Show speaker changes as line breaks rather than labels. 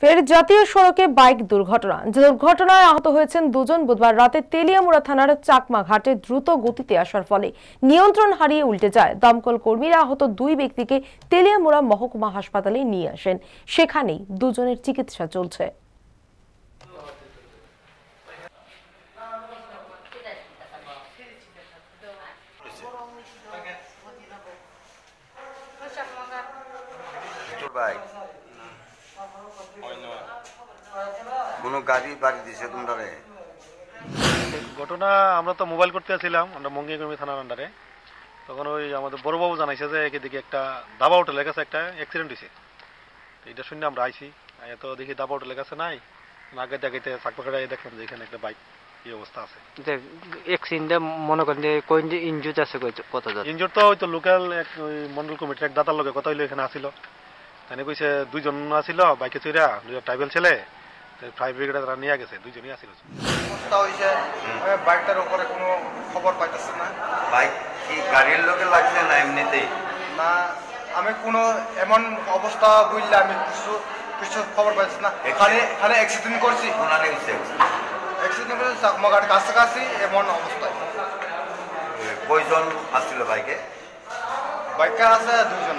ফের জাতীয় সড়কে বাইক দুর্ঘটনা। দুর্ঘটনায় আহত হয়েছেন দুজন বুধবার রাতে তেলিয়ামুড়া থানার চাকমা ঘাটে দ্রুত গতিতে আসার ফলে নিয়ন্ত্রণ হারিয়ে উল্টে যায়। দমকল কর্মীরা আহত দুই ব্যক্তিকে তেলিয়ামুড়া মহকুমা হাসপাতালে নিয়ে আসেন। সেখানেই দুজনের চিকিৎসা চলছে।
তোর কোনো গাড়ি বাড়ি দিছে তোমরা?
ঘটনা আমরা তো মোবাইল করতে আসছিলাম আমরা মঙ্গিগর্মী থানার আন্ডারে তখন ওই আমাদের বড়বাবু জানাইছে যে এদিকে একটা দাবা হোটেলের কাছে একটা অ্যাক্সিডেন্ট হয়েছে তো এটা শুনে আমরা আইছি আইয়া তো দেখি দাবা হোটেলের কাছে নাই। আগে দেখাইতে চাকপাখাটাই দেখলাম যে এখানে একটা বাইক এই অবস্থা আছে।
এক্সিডেন্টে মনে করেন যে কোন যে ইনজুর আছে কত-
ইনজোর তো ওই তো লোকাল এক ওই মন্ডল কমিটির এক দাদার লগে কথা হইল এখানে আসিল। তাই কইছে দুইজন আসিল বাইকে চইরা দুইজন ট্রাইবেল ছেলে। ফায়ার ব্রিগেডে তারা নিয়ে গেছে দুইজনই আসিল
অবস্থা হয়েছে আমি বাইকটার উপরে কোনো খবর পাইতেছি না?
বাইক কি গাড়ির লোকে লাগছে না এমনিতেই?
না আমি কোনো এমন অবস্থা বুঝলে আমি কিছু কিছু খবর পাইতেছি না। খালি খালি অ্যাক্সিডেন্ট করছি।
গেছে
অ্যাক্সিডেন্ট করছি চাকমাঘাট কাছাকাছি এমন অবস্থায়
কয়জন আসছিল বাইকে?
বাইকে আছে দুইজন।